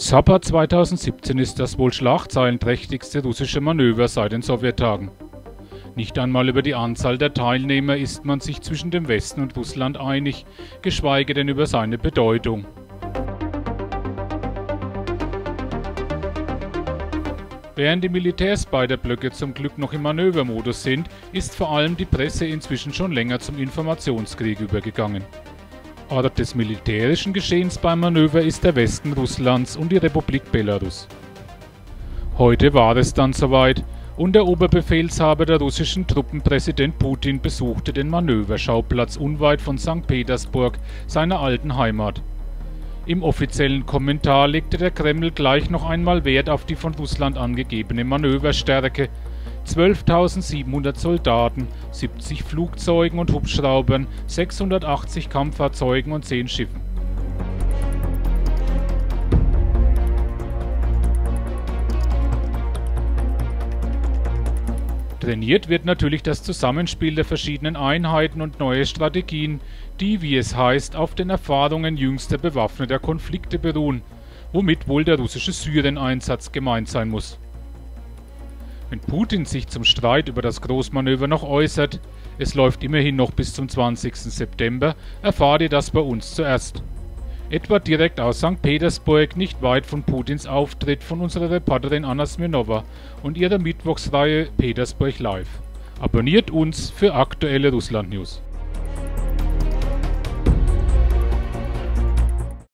Sapper 2017 ist das wohl schlagzeilenträchtigste russische Manöver seit den Sowjettagen. Nicht einmal über die Anzahl der Teilnehmer ist man sich zwischen dem Westen und Russland einig, geschweige denn über seine Bedeutung. Während die Militärs beider Blöcke zum Glück noch im Manövermodus sind, ist vor allem die Presse inzwischen schon länger zum Informationskrieg übergegangen. Ort des militärischen Geschehens beim Manöver ist der Westen Russlands und die Republik Belarus. Heute war es dann soweit und der Oberbefehlshaber der russischen Truppen, Präsident Putin, besuchte den Manöverschauplatz unweit von St. Petersburg, seiner alten Heimat. Im offiziellen Kommentar legte der Kreml gleich noch einmal Wert auf die von Russland angegebene Manöverstärke, 12.700 Soldaten, 70 Flugzeugen und Hubschraubern, 680 Kampffahrzeugen und 10 Schiffen. Trainiert wird natürlich das Zusammenspiel der verschiedenen Einheiten und neue Strategien, die, wie es heißt, auf den Erfahrungen jüngster bewaffneter Konflikte beruhen, womit wohl der russische Syrien-Einsatz gemeint sein muss. Wenn Putin sich zum Streit über das Großmanöver noch äußert, es läuft immerhin noch bis zum 20. September, erfahrt ihr das bei uns zuerst. Etwa direkt aus St. Petersburg, nicht weit von Putins Auftritt von unserer Reporterin Anna Smirnova und ihrer Mittwochsreihe Petersburg Live. Abonniert uns für aktuelle Russland-News.